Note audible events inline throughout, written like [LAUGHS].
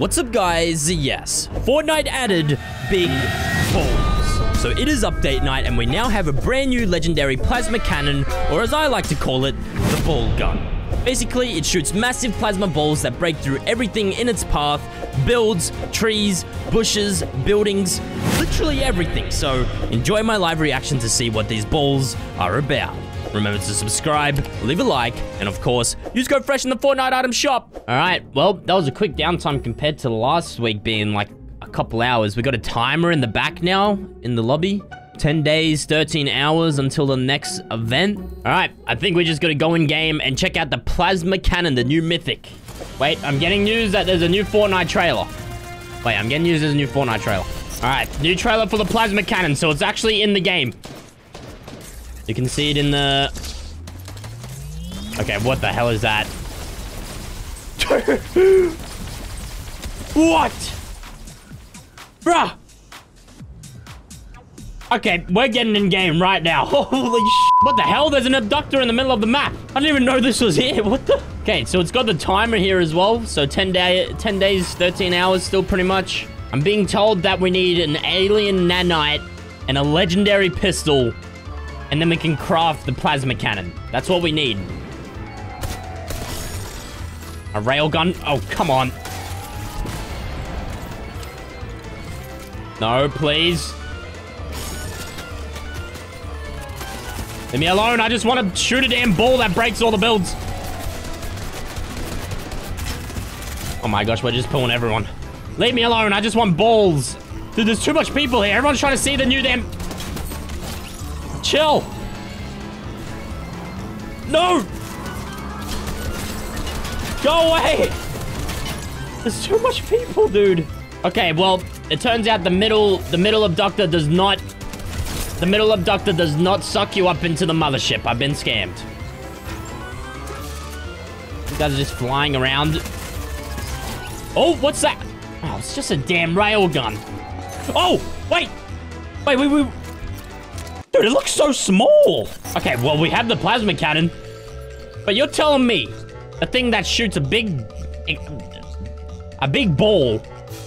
What's up guys? Yes, Fortnite added big balls. So it is update night and we now have a brand new legendary plasma cannon, or as I like to call it, the ball gun. Basically, it shoots massive plasma balls that break through everything in its path, builds, trees, bushes, buildings, literally everything. So enjoy my live reaction to see what these balls are about. Remember to subscribe, leave a like, and of course, use code FRESH in the Fortnite item shop. All right, well, that was a quick downtime compared to last week being like a couple hours. We got a timer in the back now in the lobby. 10 days, 13 hours until the next event. All right, I think we're just to go in game and check out the Plasma Cannon, the new mythic. Wait, I'm getting news that there's a new Fortnite trailer. Wait, I'm getting news there's a new Fortnite trailer. All right, new trailer for the Plasma Cannon, so it's actually in the game. You can see it in the... Okay, what the hell is that? [LAUGHS] what? Bruh! Okay, we're getting in game right now. [LAUGHS] Holy sh! What the hell? There's an abductor in the middle of the map. I didn't even know this was here. [LAUGHS] What the? Okay, so it's got the timer here as well. So 10, day, 10 days, 13 hours still pretty much. I'm being told that we need an alien nanite and a legendary pistol. And then we can craft the plasma cannon. That's what we need. A railgun? Oh, come on. No, please. Leave me alone. I just want to shoot a damn ball that breaks all the builds. Oh my gosh, we're just pulling everyone. Leave me alone. I just want balls. Dude, there's too much people here. Everyone's trying to see the new damn... Chill. No. Go away. There's too much people, dude. Okay, well, it turns out the middle, the middle abductor does not the middle abductor does not suck you up into the mothership. I've been scammed. You guys are just flying around. Oh, what's that? Oh, it's just a damn railgun. Oh, wait. Wait, wait, wait. Dude, it looks so small. Okay, well, we have the plasma cannon. But you're telling me a thing that shoots a big... A big ball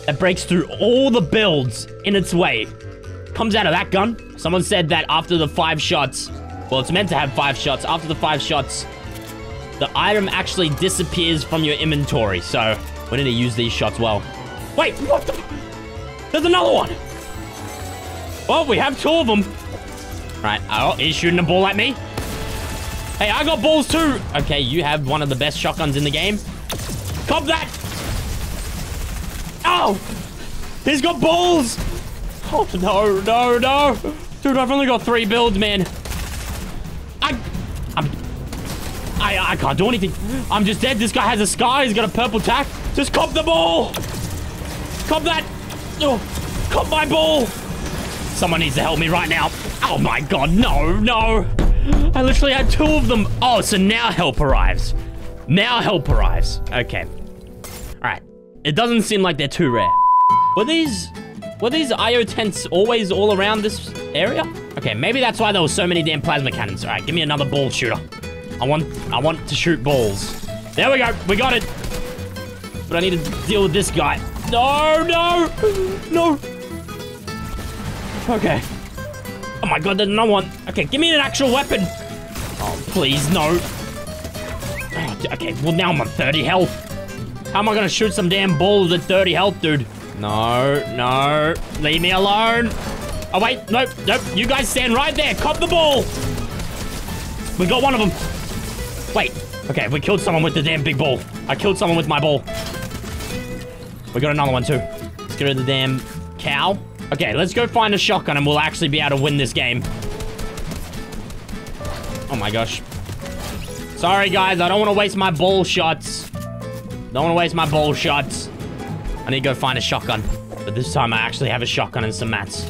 that breaks through all the builds in its way comes out of that gun? Someone said that after the five shots, well, it's meant to have five shots. After the five shots, the item actually disappears from your inventory. So we need to use these shots well. Wait, what the? There's another one. Well, we have two of them. Right. Oh, he's shooting a ball at me. Hey, I got balls too. Okay, you have one of the best shotguns in the game. Cop that. Oh, he's got balls. Oh, no, no, no. Dude, I've only got three builds, man. I... I'm... I, I can't do anything. I'm just dead. This guy has a sky. He's got a purple tack. Just cop the ball. Cop that. Oh, cop my ball. Someone needs to help me right now. Oh, my God. No, no. I literally had two of them. Oh, so now help arrives. Now help arrives. Okay. All right. It doesn't seem like they're too rare. Were these... Were these IO tents always all around this area? Okay, maybe that's why there were so many damn plasma cannons. All right, give me another ball shooter. I want, I want to shoot balls. There we go. We got it. But I need to deal with this guy. No, no, no. Okay. Oh my god, there's no one. Okay, give me an actual weapon. Oh, please, no. Oh, okay, well, now I'm on 30 health. How am I gonna shoot some damn balls at 30 health, dude? No, no. Leave me alone. Oh, wait. Nope, nope. You guys stand right there. Cop the ball. We got one of them. Wait. Okay, we killed someone with the damn big ball. I killed someone with my ball. We got another one, too. Let's get rid of the damn cow. Okay, let's go find a shotgun and we'll actually be able to win this game. Oh, my gosh. Sorry, guys. I don't want to waste my ball shots. Don't want to waste my ball shots. I need to go find a shotgun. But this time I actually have a shotgun and some mats.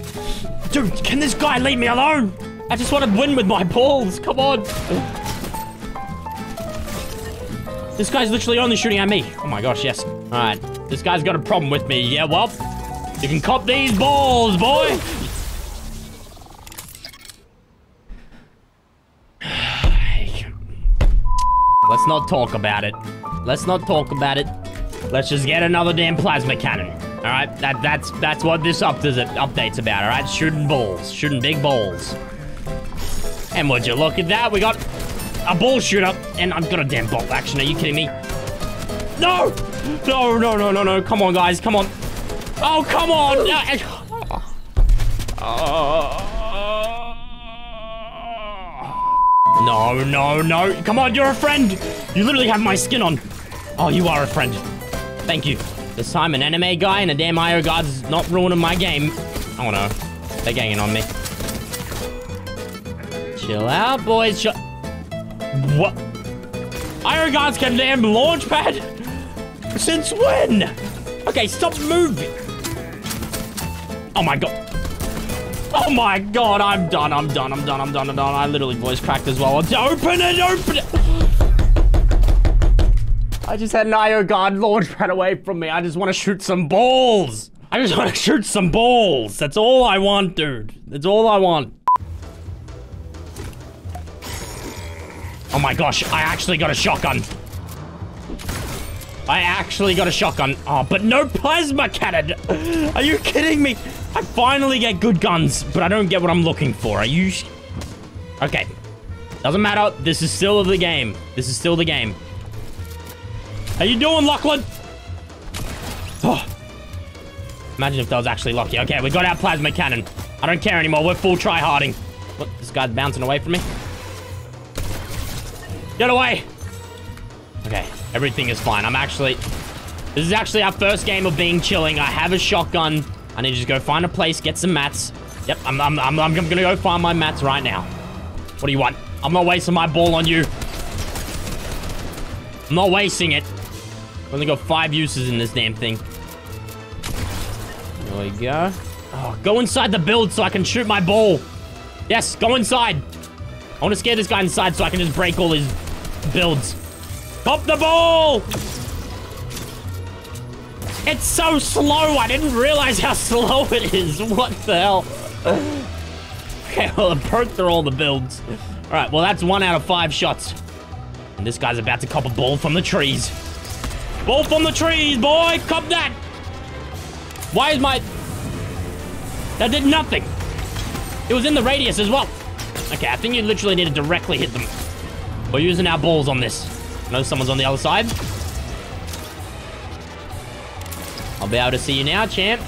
Dude, can this guy leave me alone? I just want to win with my balls. Come on. This guy's literally only shooting at me. Oh my gosh, yes. All right. This guy's got a problem with me. Yeah, well, you can cop these balls, boy. Let's not talk about it. Let's not talk about it. Let's just get another damn plasma cannon. All right, that that's that's what this update's update's about. All right, shooting balls, shooting big balls. And would you look at that? We got a ball shooter, and I've got a damn bolt action. Are you kidding me? No, no, no, no, no, no. Come on, guys, come on. Oh, come on. Oh. No, no, no. Come on, you're a friend. You literally have my skin on. Oh, you are a friend. Thank you. This time an anime guy and a damn IO guard's is not ruining my game. Oh no. They're ganging on me. Chill out, boys. Chill what? IO guards can damn launch pad? Since when? Okay, stop moving. Oh my god. Oh my god, I'm done, I'm done, I'm done, I'm done, I'm done. I literally voice cracked as well. Open it, open it! I just had an IO guard launch pad away from me. I just want to shoot some balls. I just want to shoot some balls. That's all I want, dude. That's all I want. Oh my gosh, I actually got a shotgun. I actually got a shotgun. Oh, but no plasma cannon. Are you kidding me? I finally get good guns, but I don't get what I'm looking for. Are you... Okay. Doesn't matter. This is still the game. This is still the game. How you doing, Lachlan? Oh. Imagine if that was actually lucky. Okay, we got our plasma cannon. I don't care anymore. We're full try-harding. What? This guy's bouncing away from me. Get away! Okay, everything is fine. I'm actually... This is actually our first game of being chilling. I have a shotgun. I need to just go find a place, get some mats. Yep, I'm, I'm, I'm, I'm gonna go find my mats right now. What do you want? I'm not wasting my ball on you. I'm not wasting it. Only got five uses in this damn thing. There we go. Oh, go inside the build so I can shoot my ball. Yes, go inside. I want to scare this guy inside so I can just break all his builds. Pop the ball! It's so slow. I didn't realize how [LAUGHS] slow it is. What the hell? okay, well, it broke through all the builds. All right, well, that's one out of five shots. And this guy's about to cop a ball from the trees. Ball from the trees, boy! Cop that! Why is my... That did nothing. It was in the radius as well. Okay, I think you literally need to directly hit them. We're using our balls on this. I know someone's on the other side. I'll be able to see you now, champ.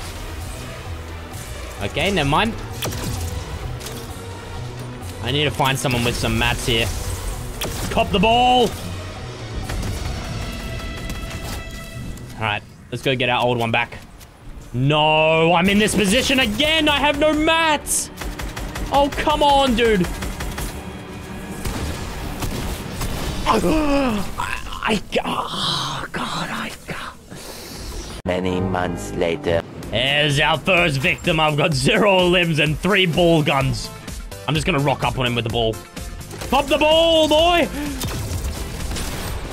Okay, never mind. I need to find someone with some mats here. Cop the ball! Alright, let's go get our old one back. No, I'm in this position again! I have no mats! Oh, come on, dude! I, I, oh, God, I... Many months later. There's our first victim. I've got zero limbs and three ball guns. I'm just gonna rock up on him with the ball. Pop the ball, boy!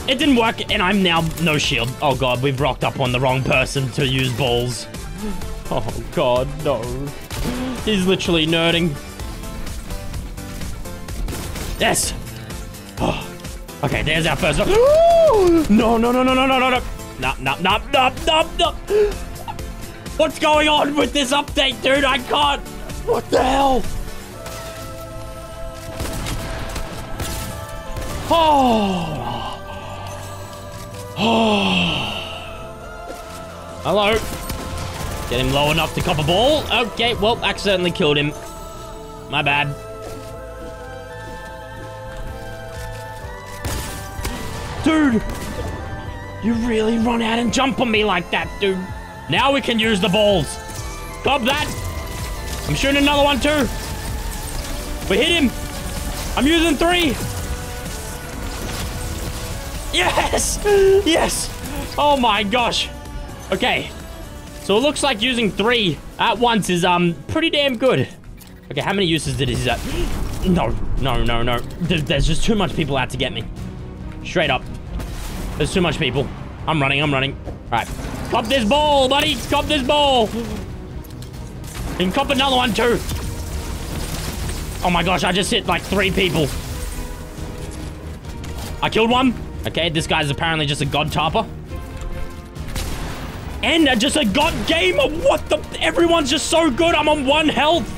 It didn't work, and I'm now no shield. Oh god, we've rocked up on the wrong person to use balls. Oh god, no. He's literally nerding. Yes! Oh. Okay, there's our first one. [GASPS] No, no, no, no, no, no, no, no. No, no, no, no, no, no. What's going on with this update, dude? I can't. What the hell? Oh. Oh. Hello. Get him low enough to cop a ball. Okay, well, accidentally killed him. My bad. Dude! You really run out and jump on me like that, dude. Now we can use the balls. Cop that. I'm shooting another one, too. We hit him. I'm using three. Yes! [LAUGHS] Yes! Oh my gosh. Okay. So it looks like using three at once is um pretty damn good. Okay, how many uses did he? [GASPS] No, no, no, no. There's just too much people out to get me. Straight up. There's too much people. I'm running, I'm running. All right. Cop this ball, buddy. Cop this ball. And cop another one, too. Oh my gosh, I just hit like three people. I killed one. Okay, this guy's apparently just a god topper. And I just a god gamer. What the? Everyone's just so good. I'm on one health.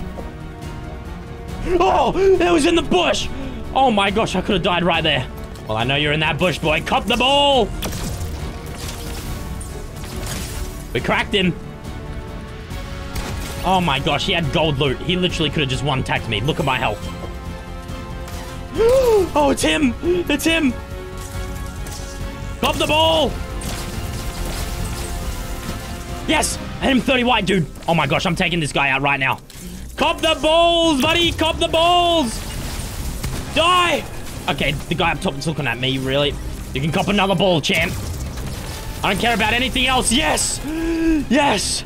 Oh, it was in the bush. Oh my gosh, I could have died right there. Well, I know you're in that bush, boy. Cop the ball. We cracked him. Oh my gosh, he had gold loot. He literally could have just one-tacked me. Look at my health. [GASPS] oh, it's him. It's him. Cop the ball. Yes, I hit him 30 wide, dude. Oh my gosh, I'm taking this guy out right now. Cop the balls, buddy. Cop the balls. Die. Okay, the guy up top is looking at me, really. You can cop another ball, champ. I don't care about anything else. Yes. Yes.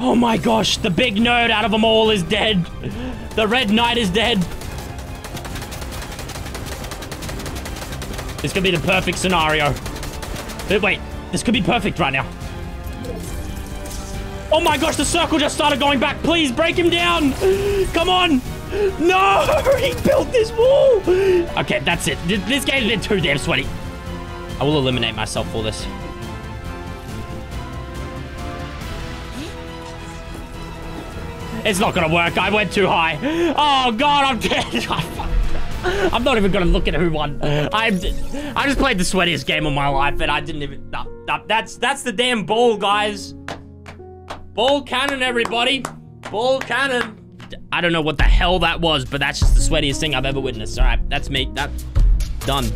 Oh my gosh, the big nerd out of them all is dead. The Red Knight is dead. This could be the perfect scenario. Wait, this could be perfect right now. Oh my gosh, the circle just started going back. Please break him down. Come on. No, [LAUGHS] he built this wall. Okay, that's it. This game's been too damn sweaty. I will eliminate myself for this. It's not gonna work. I went too high. Oh god, I'm dead. [LAUGHS] I'm not even gonna look at who won. I I just played the sweatiest game of my life, and I didn't even. That's that's the damn ball, guys. Ball cannon, everybody. Ball cannon. I don't know what the hell that was, but that's just the sweatiest thing I've ever witnessed. All right, that's me. That done.